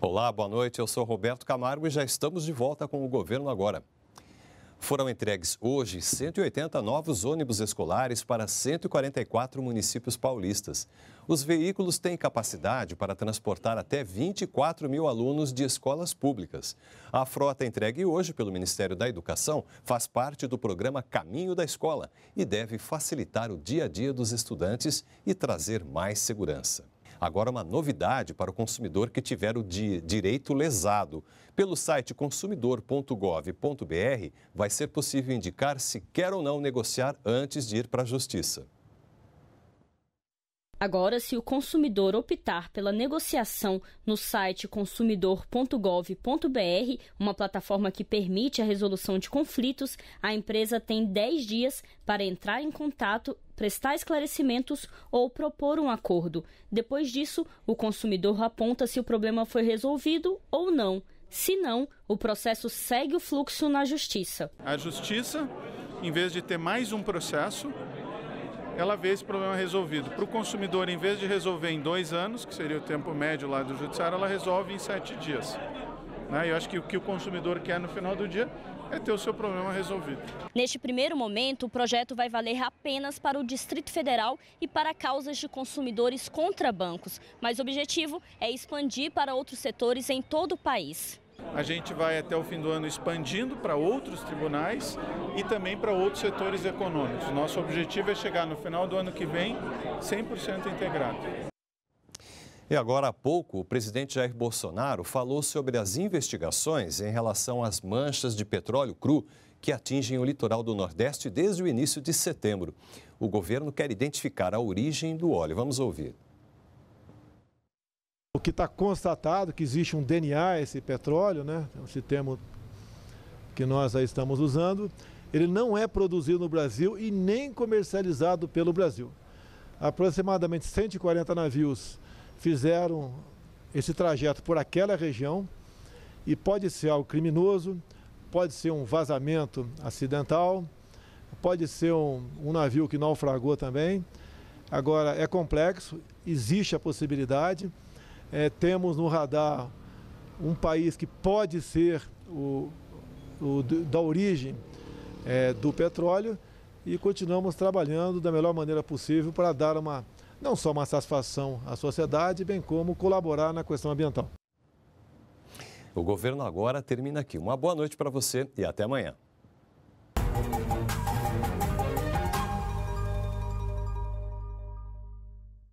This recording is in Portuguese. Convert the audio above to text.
Olá, boa noite. Eu sou Roberto Camargo e já estamos de volta com o Governo Agora. Foram entregues hoje 180 novos ônibus escolares para 144 municípios paulistas. Os veículos têm capacidade para transportar até 24 mil alunos de escolas públicas. A frota entregue hoje pelo Ministério da Educação faz parte do programa Caminho da Escola e deve facilitar o dia a dia dos estudantes e trazer mais segurança. Agora, uma novidade para o consumidor que tiver o direito lesado. Pelo site consumidor.gov.br, vai ser possível indicar se quer ou não negociar antes de ir para a Justiça. Agora, se o consumidor optar pela negociação no site consumidor.gov.br, uma plataforma que permite a resolução de conflitos, a empresa tem 10 dias para entrar em contato, prestar esclarecimentos ou propor um acordo. Depois disso, o consumidor aponta se o problema foi resolvido ou não. Se não, o processo segue o fluxo na justiça. A justiça, em vez de ter mais um processo, ela vê esse problema resolvido. Para o consumidor, em vez de resolver em dois anos, que seria o tempo médio lá do judiciário, ela resolve em sete dias. Né? Eu acho que o que o consumidor quer no final do dia é ter o seu problema resolvido. Neste primeiro momento, o projeto vai valer apenas para o Distrito Federal e para causas de consumidores contra bancos, mas o objetivo é expandir para outros setores em todo o país. A gente vai até o fim do ano expandindo para outros tribunais e também para outros setores econômicos. Nosso objetivo é chegar no final do ano que vem 100% integrado. E agora há pouco, o presidente Jair Bolsonaro falou sobre as investigações em relação às manchas de petróleo cru que atingem o litoral do Nordeste desde o início de setembro. O governo quer identificar a origem do óleo. Vamos ouvir. O que está constatado que existe um DNA esse petróleo, né? Esse termo que nós aí estamos usando, ele não é produzido no Brasil e nem comercializado pelo Brasil. Aproximadamente 140 navios fizeram esse trajeto por aquela região e pode ser algo criminoso, pode ser um vazamento acidental, pode ser um, um navio que naufragou também. Agora, é complexo, existe a possibilidade. É, temos no radar um país que pode ser o, o da origem é, do petróleo e continuamos trabalhando da melhor maneira possível para dar uma não só uma satisfação à sociedade, bem como colaborar na questão ambiental. O governo agora termina aqui. Uma boa noite para você e até amanhã.